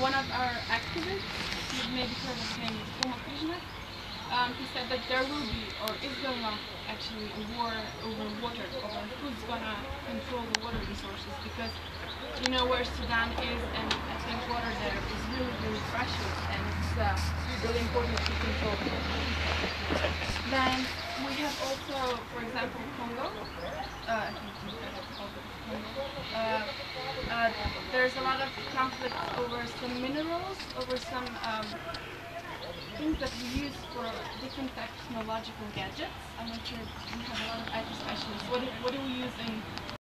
one of our activists, maybe heard of him, Uma Krishna, um, he said that there will be, or is going on actually, a war over water, over who's gonna control the water resources, because you know where Sudan is, and I think water there is really, really precious, and it's uh, really important to control. Then we have also, for example, Congo. Uh, I think it's called Congo. Uh, there's a lot of conflict over some minerals, over some um, things that we use for different technological gadgets. I'm not sure we have a lot of IT specialists. What do, what we use in